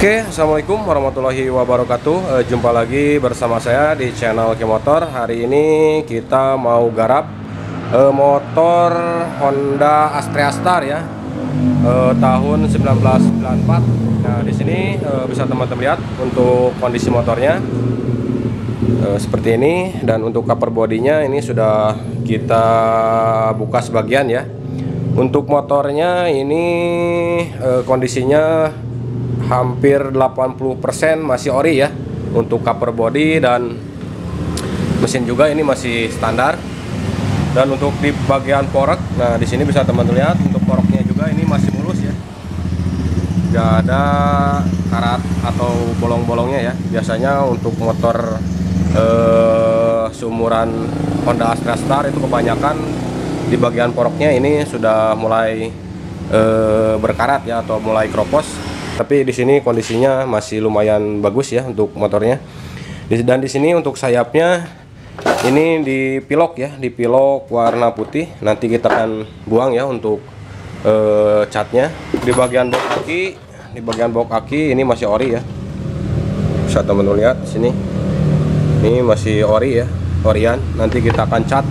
Oke, Assalamualaikum warahmatullahi wabarakatuh. Eh, Jumpa lagi bersama saya di channel Motor. Hari ini kita mau garap eh, motor Honda Astrea Star ya. Eh, Tahun 1994 Nah di sini eh, bisa teman-teman lihat untuk kondisi motornya. Eh, Seperti ini. Dan untuk cover bodinya ini sudah kita buka sebagian ya. Untuk motornya ini eh, kondisinya hampir 80% masih ori ya untuk cover body dan mesin juga ini masih standar. Dan untuk di bagian porok nah di sini bisa teman-teman lihat untuk poroknya juga ini masih mulus ya. Gak ada karat atau bolong-bolongnya ya. Biasanya untuk motor eh, seumuran Honda Astra Star itu kebanyakan di bagian poroknya ini sudah mulai eh, berkarat ya atau mulai kropos tapi di sini kondisinya masih lumayan bagus ya untuk motornya. Dan di sini untuk sayapnya ini di pilok ya di pilok warna putih. Nanti kita akan buang ya untuk eh, catnya. Di bagian bok kaki di bagian bok kaki ini masih ori ya. Bisa teman-teman lihat di sini. Ini masih ori ya orian. Nanti kita akan cat.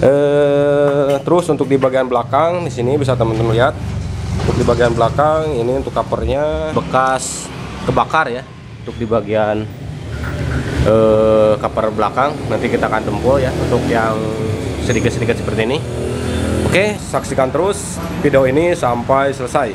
Eh terus untuk di bagian belakang di sini bisa teman-teman lihat untuk di bagian belakang ini untuk covernya. Bekas kebakar ya. Untuk di bagian eh, cover belakang nanti kita akan tempul ya untuk yang sedikit-sedikit seperti ini. Oke saksikan terus video ini sampai selesai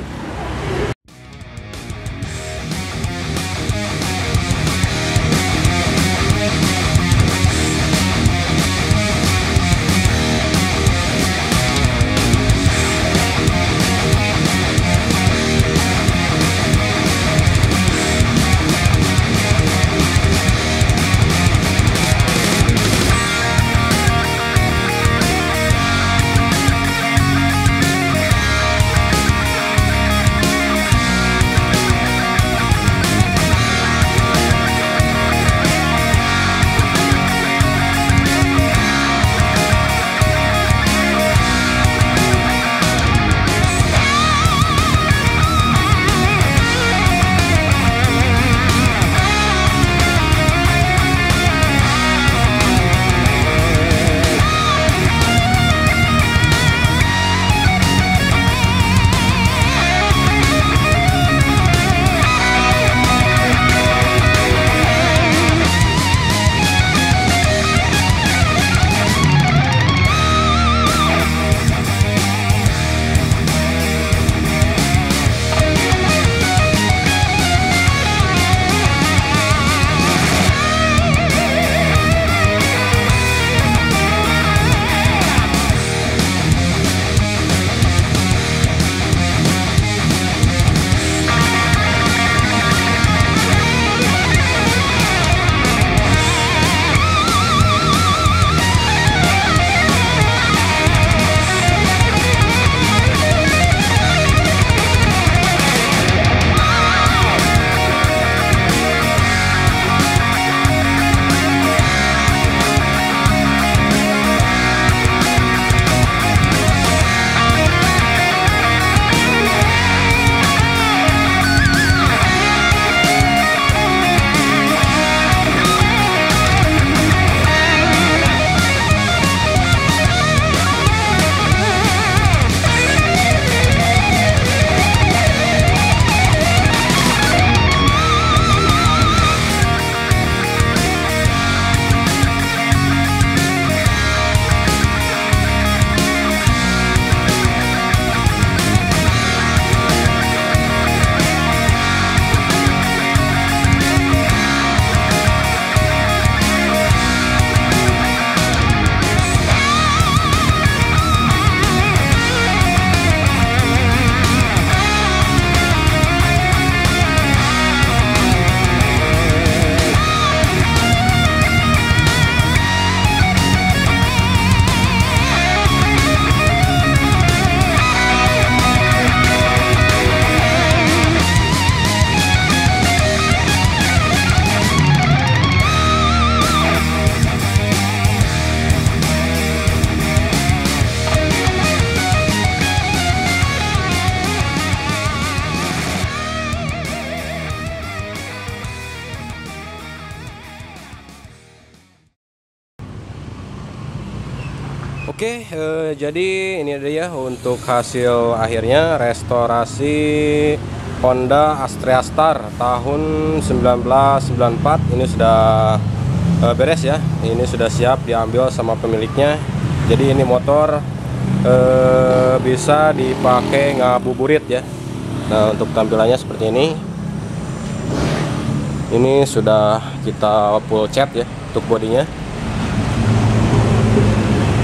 Oke, eh, jadi ini dia ya untuk hasil akhirnya restorasi Honda Astrea Star tahun 1994 ini sudah eh, beres ya. Ini sudah siap diambil sama pemiliknya. Jadi ini motor eh, bisa dipakai ngabuburit ya. Nah, untuk tampilannya seperti ini. Ini sudah kita full cat ya untuk bodinya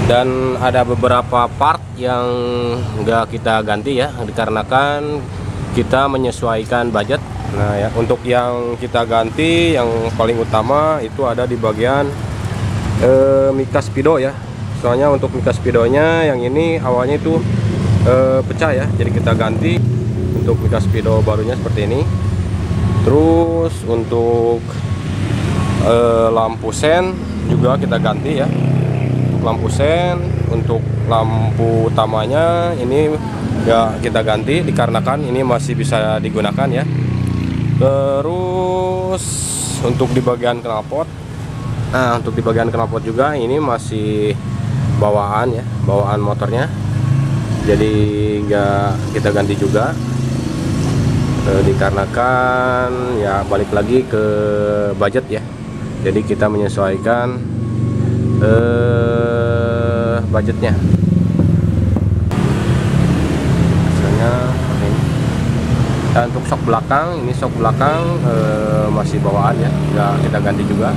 dan ada beberapa part yang enggak kita ganti ya dikarenakan kita menyesuaikan budget. Nah ya untuk yang kita ganti yang paling utama itu ada di bagian eh, Mika Speedo ya. Soalnya untuk Mika Speedonya yang ini awalnya itu eh, pecah ya jadi kita ganti untuk Mika Speedo barunya seperti ini. Terus untuk eh, lampu sen juga kita ganti ya lampu sen untuk lampu utamanya ini ya kita ganti dikarenakan ini masih bisa digunakan ya. Terus untuk di bagian knalpot nah untuk di bagian knalpot juga ini masih bawaan ya bawaan motornya. Jadi nggak kita ganti juga. E, dikarenakan ya balik lagi ke budget ya. Jadi kita menyesuaikan eh, budgetnya. Hasilnya ini dan untuk sok belakang ini sok belakang eh, masih bawaan ya. Nggak kita ganti juga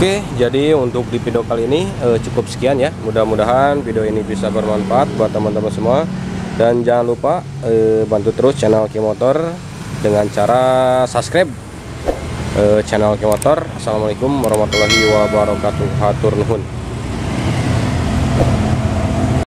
Oke, jadi untuk di video kali ini eh, cukup sekian ya. Mudah-mudahan video ini bisa bermanfaat buat teman-teman semua. Dan jangan lupa eh, bantu terus channel Kimotor dengan cara subscribe eh, channel Kimotor. Assalamualaikum warahmatullahi wabarakatuh. Hatur nuhun.